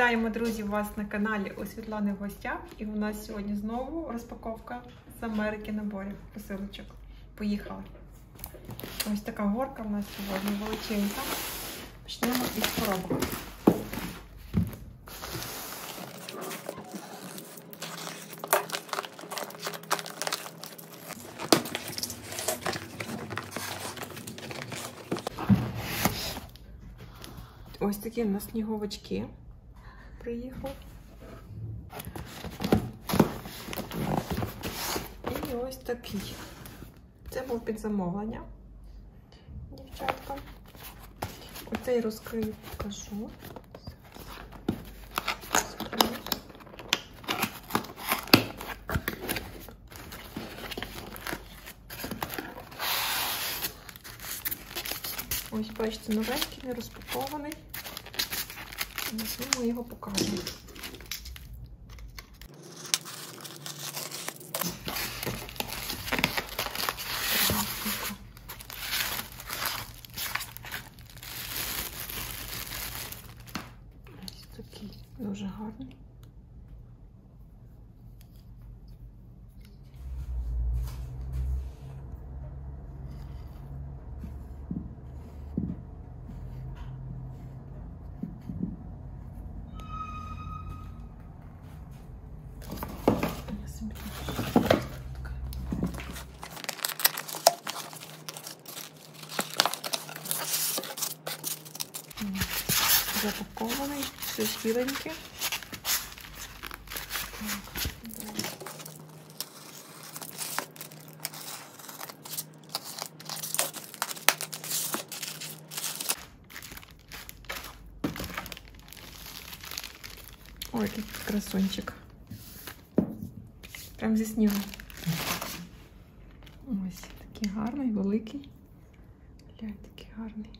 Вітаємо, друзі, вас на каналі у Світлани в. І у нас сьогодні знову розпаковка з Америки наборів посилочок. Поїхали. Ось така горка у нас сьогодні величенька. Почнемо із коробок. Ось такі у нас сніговички приїхав. І ось такий. Це був під замовлення, дівчатка. Оцей розкрию, покажу. Ось, бачите, новенький, не розпакований. Ми його покажемо. Ось такий дуже гарний. Я собі так. М, Запакований, все ціленьке. Так, далі. Ой, який красунчик. Прям зі снігу. Ось такий гарний, великий. Глянь, такий гарний.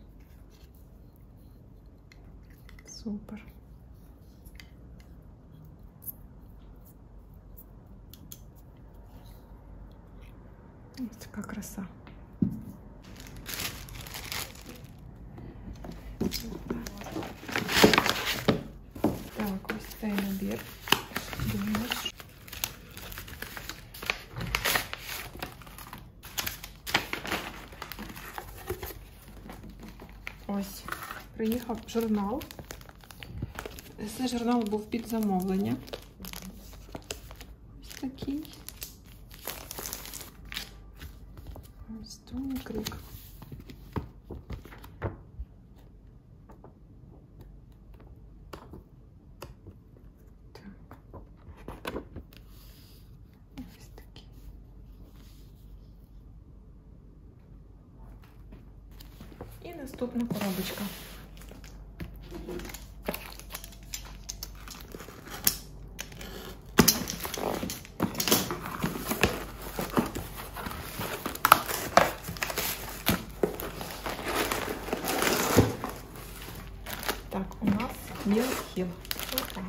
Супер. Ось така краса. Так, ось цей набір. Думаєш? Ось, приїхав журнал. Цей журнал був під замовлення. Ось такий. Ось Тоні Крик. Так. Ось такий. І наступна коробочка. Так, у нас Мілхіл. Опа.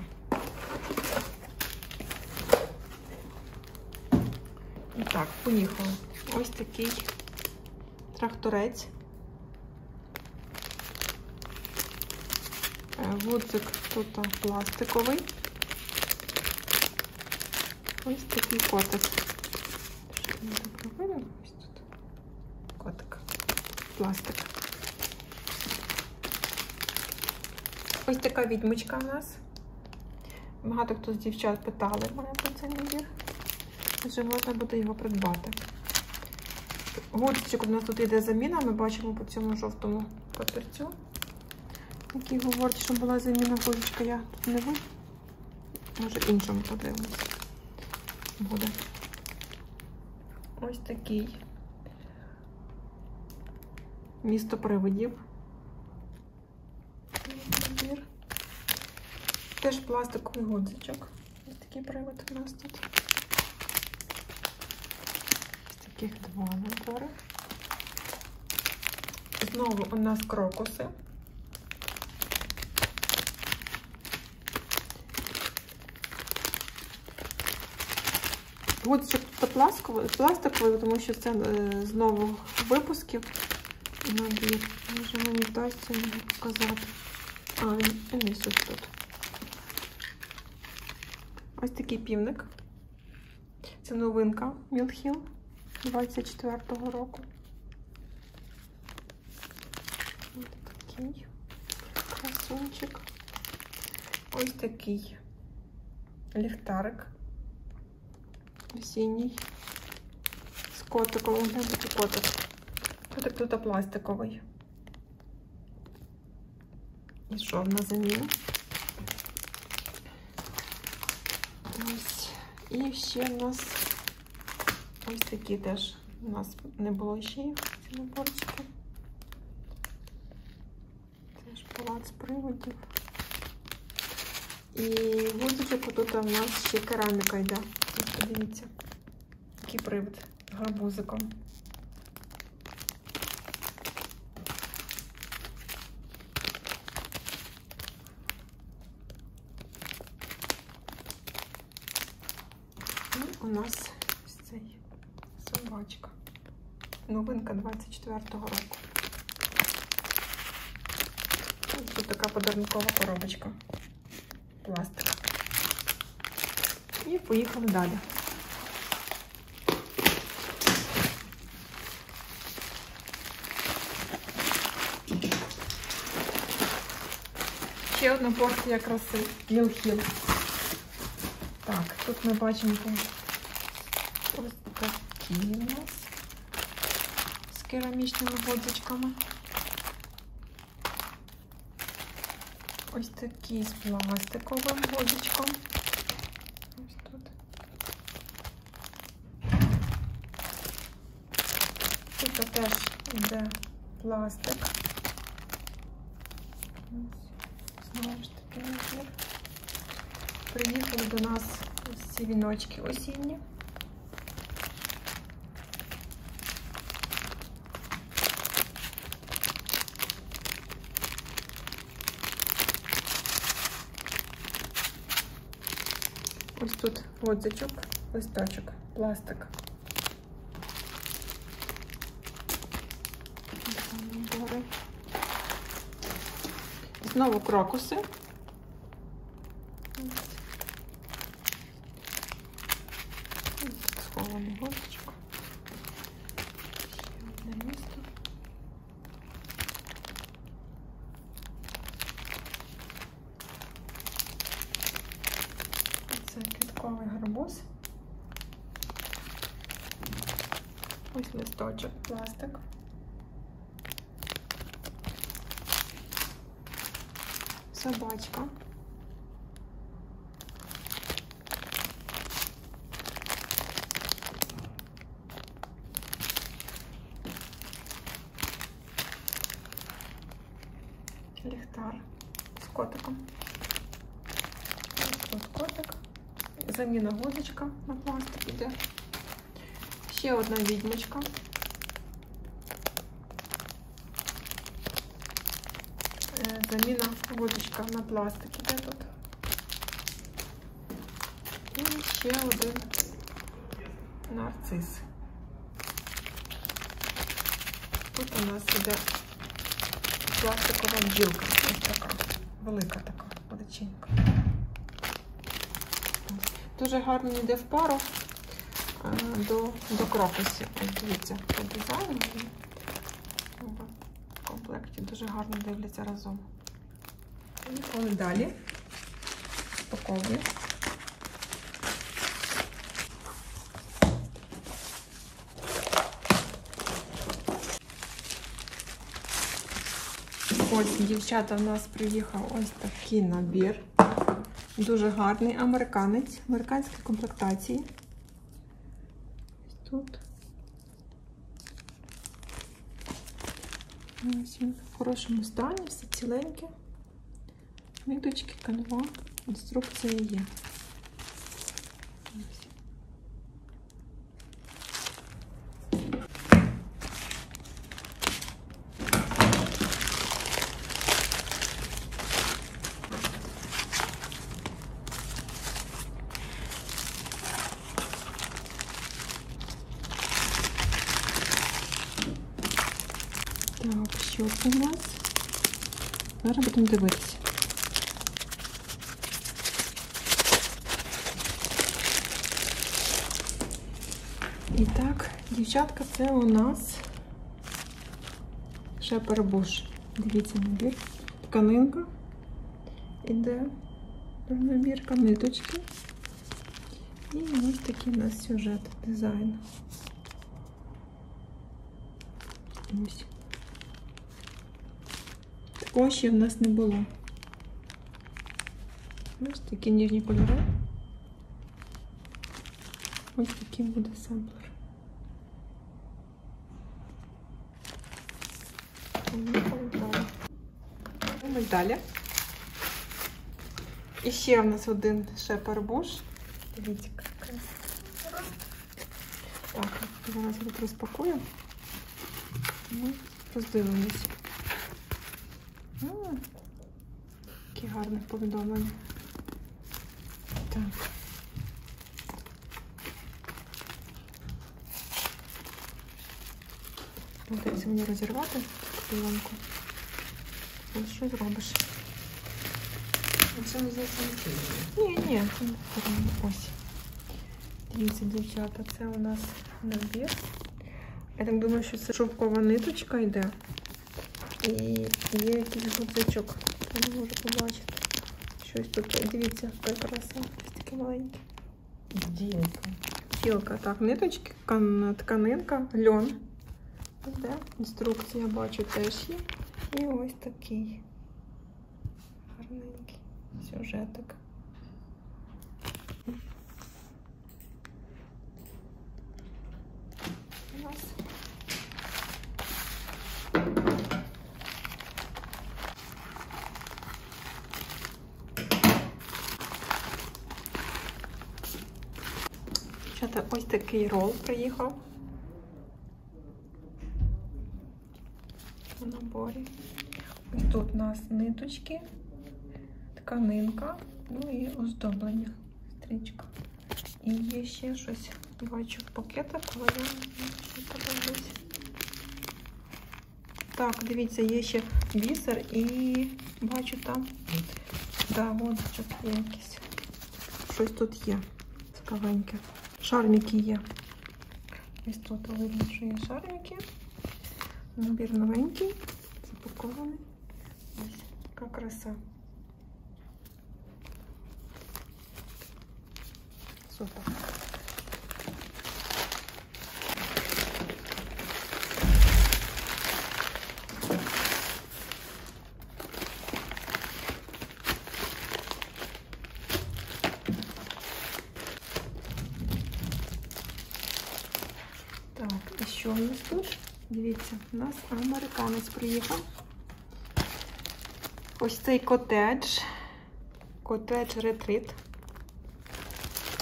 І так, поїхали. Ось такий тракторець. Гудзик тут пластиковий. Ось такий котик. Ось тут. Котик. Пластик. Ось така відьмочка у нас. Багато хто з дівчат питали мене про цей набір. Вже можна буде його придбати. Гудзичок у нас тут йде заміна, ми бачимо по цьому жовтому папірцю. Який говорить, що була заміна гудзичка, я тут не ви. Може іншому подивимось. Буде. Ось такий місто привидів. Набір. Теж пластиковий гудзичок. Ось такий привид у нас тут. Ось таких два набори. Знову у нас крокуси. Гудзичок та пластиковий, тому що це е, з нових випусків набір. Може мені вдасться його показати. А, він ось ось тут. Ось такий півник. Це новинка Мілхіл 24-го року. Ось такий красунчик. Ось такий ліхтарик. Осінній. З котиком. Гляньте котик. Котик тут пластиковий. Ішов на заміну. Ось. І ще у нас ось такі теж у нас не було ще їх, ці наборчики. Теж палац приводів. І вузочок тут у нас ще кераміка йде. Ось подивіться. Такий привид гарбузиком. І у нас ось цей собачка. Новинка 24-го року. Ось Тут така подарункова коробочка. Пластик. І поїхали далі. Ще одна порція краси Мілхіл. Так, тут ми бачимо ось такі у нас з керамічними годзичками. Ось такі з пластиковим годзичком. Ось тут. Тут теж йде пластик. Ось, знову ж таки. Приїхали до нас ось ці віночки осінні. Ось тут годзичок, листочок, пластик. Знову крокуси. Схований годзичок. Ще одне місто. Це квітковий гарбуз. Ось листочок, пластик. Собачка. Ліхтар з котиком. Ось тут котик. Заміна годочка на пластик іде. Ще одна відьмочка. Е, Заміна водочка на пластик іде тут. І ще один нарцис. Тут у нас іде пластикова бджілка. Ось така. Велика така величинка. Дуже гарно йде в пару е, до, до крокусів. Дивіться, по дизайну. В комплекті дуже гарно дивляться разом. Поїхали далі. Спаковую. Ось, дівчата, у нас приїхав ось такий набір. Дуже гарний американець, американські комплектації. Тут. Ось він в хорошому стані, все ціленьке. Міточки, канва, інструкція є. Так, що у нас? Зараз будемо дивитися. І так, дівчатка, це у нас шепербуш. Дивіться, набір. Тканинка. Іде набірка ниточки. І ось такий у нас сюжет дизайн. Ось. Ще в нас не було. Ось такі ніжні кольори. Ось такий буде семплер. Ось далі. І ще в нас один шепербуш. Дивіться, краса. Так, зараз розпакую. Ми роздивимось. Які гарні повідомлення. Так. Доведеться мені розірвати пленку. Ось що зробиш? Це не зовсім Ні, ні, це не. Ось. Дивіться, дівчата, це у нас набір. Я так думаю, що це шовкова ниточка йде. І є якийсь гудзичок. Я не можу побачити. Щось тут. Дивіться, яка краса. Ось таке маленьке. Ділка. Тілка, так, ниточки, кан- тканинка, льон. Де? Інструкція бачу теж є. І ось такий гарненький сюжетик. У нас Дівчата, ось такий рол приїхав. У наборі. Ось тут у нас ниточки, тканинка, ну і оздоблення, стрічка. І є ще щось, бачу в пакетах, але я знаю, подивлюсь. Так, дивіться, є ще бісер і бачу там. Да, вон що є якісь. Щось тут є. Цікавеньке. Шарміки є. Ось тут видно, що є шарміки. Набір новенький, запакований. Ось яка краса. Супер. Що у нас тут? Дивіться, у нас американець приїхав. Ось цей котедж. Котедж ретрит.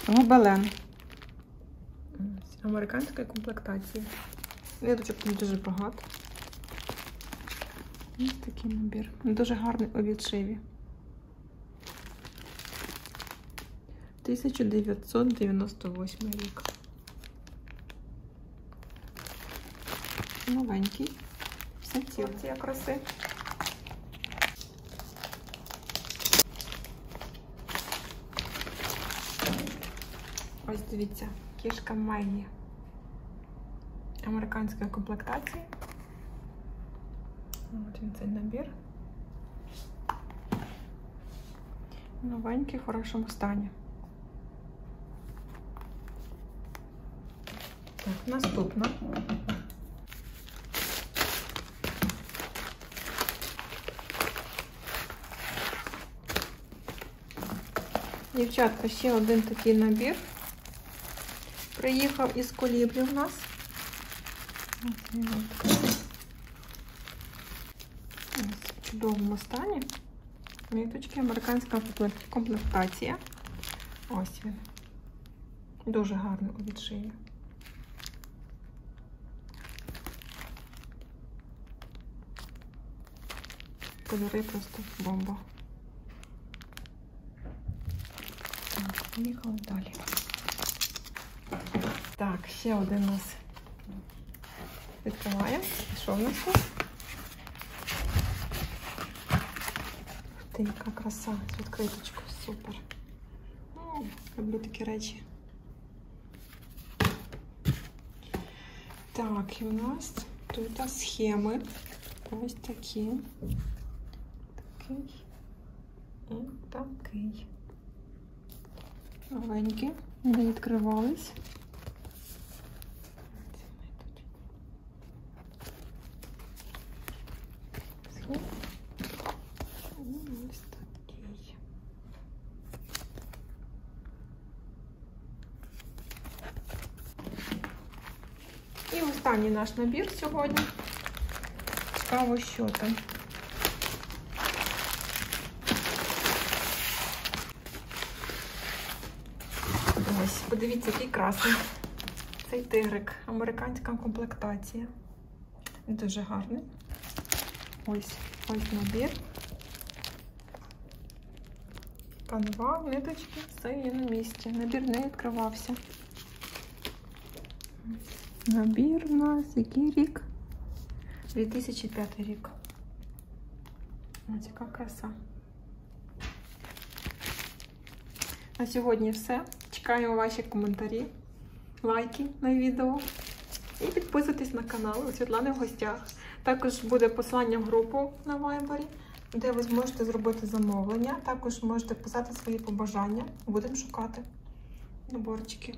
Гобелен. Ось, Американська комплектація. Ниточок тут дуже багато. Ось такий набір. Дуже гарний у відшиві. 1998 рік. Новенький. Все ціле. Ці краси. Ось дивіться, кішка Майні. Американська комплектація. От він цей набір. Новенький, в хорошому стані. Так, наступна. Дівчатка, ще один такий набір. Приїхав із колібрі в нас. Ось в чудовому стані. Ниточки, американська комплектація. Ось він. Дуже гарний у відшиї. Кольори просто бомба. поїхали далі. Так, ще один у нас відкриває. Що в нас тут? Ти, яка краса з відкриточкою, супер. О, люблю такі речі. Так, і у нас тут схеми. Ось такі. Такий. І такий. Новенькі. Не відкривались. І останній наш набір сьогодні. Цікаво, що там. Ось, подивіться, який красний. Цей тигрик. Американська комплектація. Дуже гарний. Ось, ось набір. Канва, ниточки, все є на місці. Набір не відкривався. Набір у нас який рік? 2005 рік. Ось яка краса. На сьогодні все. Чекаємо ваші коментарі, лайки на відео. І підписуйтесь на канал у Світлани в гостях. Також буде посилання в групу на Viber, де ви зможете зробити замовлення. Також можете писати свої побажання. Будемо шукати наборчики.